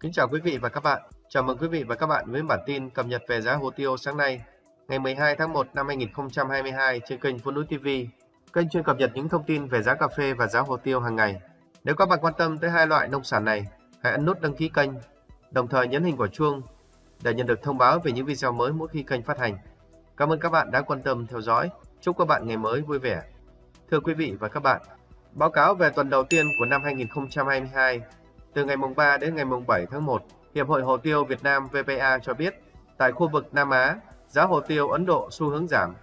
Kính chào quý vị và các bạn. Chào mừng quý vị và các bạn với bản tin cập nhật về giá hồ tiêu sáng nay, ngày 12 tháng 1 năm 2022 trên kênh Phố Núi TV. Kênh chuyên cập nhật những thông tin về giá cà phê và giá hồ tiêu hàng ngày. Nếu các bạn quan tâm tới hai loại nông sản này, hãy ấn nút đăng ký kênh, đồng thời nhấn hình quả chuông để nhận được thông báo về những video mới mỗi khi kênh phát hành. Cảm ơn các bạn đã quan tâm theo dõi. Chúc các bạn ngày mới vui vẻ. Thưa quý vị và các bạn, báo cáo về tuần đầu tiên của năm 2022 từ ngày mùng 3 đến ngày mùng 7 tháng 1, Hiệp hội Hồ tiêu Việt Nam VPA cho biết, tại khu vực Nam Á, giá hồ tiêu Ấn Độ xu hướng giảm.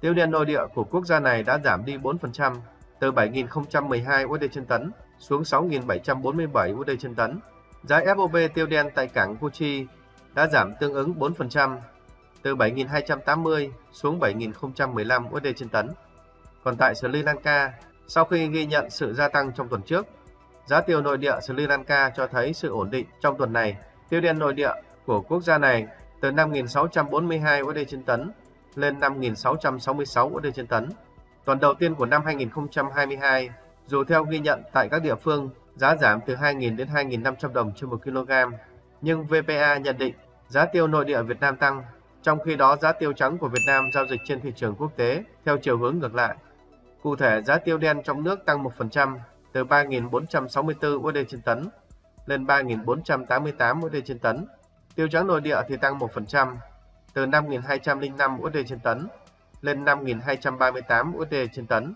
Tiêu đen nội địa của quốc gia này đã giảm đi 4%, từ 7.012 USD trên tấn xuống 6.747 USD trên tấn. Giá FOB tiêu đen tại cảng Kochi đã giảm tương ứng 4%, từ 7.280 xuống 7.015 USD trên tấn. Còn tại Sri Lanka, sau khi ghi nhận sự gia tăng trong tuần trước, Giá tiêu nội địa Sri Lanka cho thấy sự ổn định trong tuần này. Tiêu đen nội địa của quốc gia này từ 5.642 USD trên tấn lên 5.666 USD trên tấn. Tuần đầu tiên của năm 2022, dù theo ghi nhận tại các địa phương, giá giảm từ 2.000 đến 2.500 đồng trên 1 kg, nhưng VPA nhận định giá tiêu nội địa Việt Nam tăng, trong khi đó giá tiêu trắng của Việt Nam giao dịch trên thị trường quốc tế theo chiều hướng ngược lại. Cụ thể, giá tiêu đen trong nước tăng 1%, từ 3.464 USD trên tấn lên 3.488 USD trên tấn. Tiêu trắng nội địa thì tăng 1%, từ 5.205 USD trên tấn lên 5.238 USD trên tấn.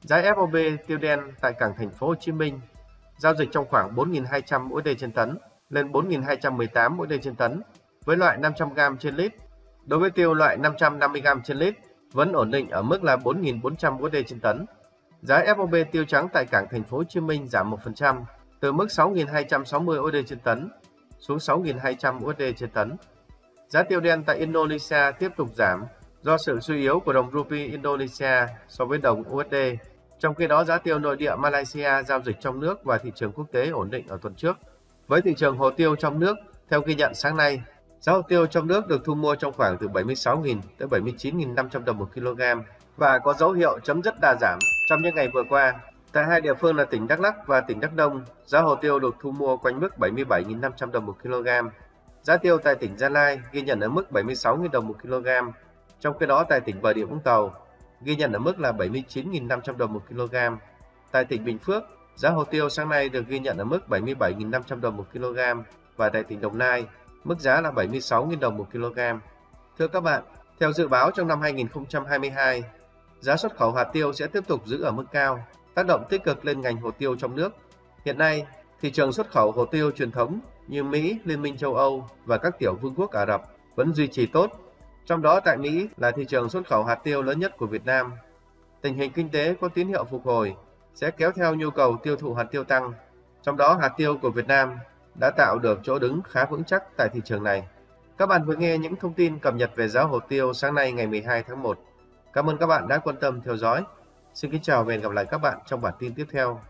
Giá FOB tiêu đen tại cảng thành phố Hồ Chí Minh giao dịch trong khoảng 4.200 USD trên tấn lên 4.218 USD trên tấn với loại 500g trên lít. Đối với tiêu loại 550g trên lít vẫn ổn định ở mức là 4.400 USD trên tấn. Giá FOB tiêu trắng tại cảng thành phố Hồ Chí Minh giảm 1% từ mức 6.260 USD trên tấn xuống 6.200 USD trên tấn. Giá tiêu đen tại Indonesia tiếp tục giảm do sự suy yếu của đồng rupee Indonesia so với đồng USD. Trong khi đó, giá tiêu nội địa Malaysia giao dịch trong nước và thị trường quốc tế ổn định ở tuần trước. Với thị trường hồ tiêu trong nước, theo ghi nhận sáng nay, giá hồ tiêu trong nước được thu mua trong khoảng từ 76.000 tới 79.500 đồng một kg và có dấu hiệu chấm dứt đa giảm trong những ngày vừa qua. Tại hai địa phương là tỉnh Đắk Lắk và tỉnh Đắk Nông, giá hồ tiêu được thu mua quanh mức 77.500 đồng một kg. Giá tiêu tại tỉnh Gia Lai ghi nhận ở mức 76.000 đồng một kg. Trong khi đó tại tỉnh Bà Rịa Vũng Tàu ghi nhận ở mức là 79.500 đồng một kg. Tại tỉnh Bình Phước, giá hồ tiêu sáng nay được ghi nhận ở mức 77.500 đồng một kg và tại tỉnh Đồng Nai, mức giá là 76.000 đồng một kg. Thưa các bạn, theo dự báo trong năm 2022, giá xuất khẩu hạt tiêu sẽ tiếp tục giữ ở mức cao, tác động tích cực lên ngành hồ tiêu trong nước. Hiện nay, thị trường xuất khẩu hồ tiêu truyền thống như Mỹ, Liên minh châu Âu và các tiểu vương quốc Ả Rập vẫn duy trì tốt. Trong đó tại Mỹ là thị trường xuất khẩu hạt tiêu lớn nhất của Việt Nam. Tình hình kinh tế có tín hiệu phục hồi sẽ kéo theo nhu cầu tiêu thụ hạt tiêu tăng. Trong đó hạt tiêu của Việt Nam đã tạo được chỗ đứng khá vững chắc tại thị trường này. Các bạn vừa nghe những thông tin cập nhật về giá hồ tiêu sáng nay ngày 12 tháng 1. Cảm ơn các bạn đã quan tâm theo dõi. Xin kính chào và hẹn gặp lại các bạn trong bản tin tiếp theo.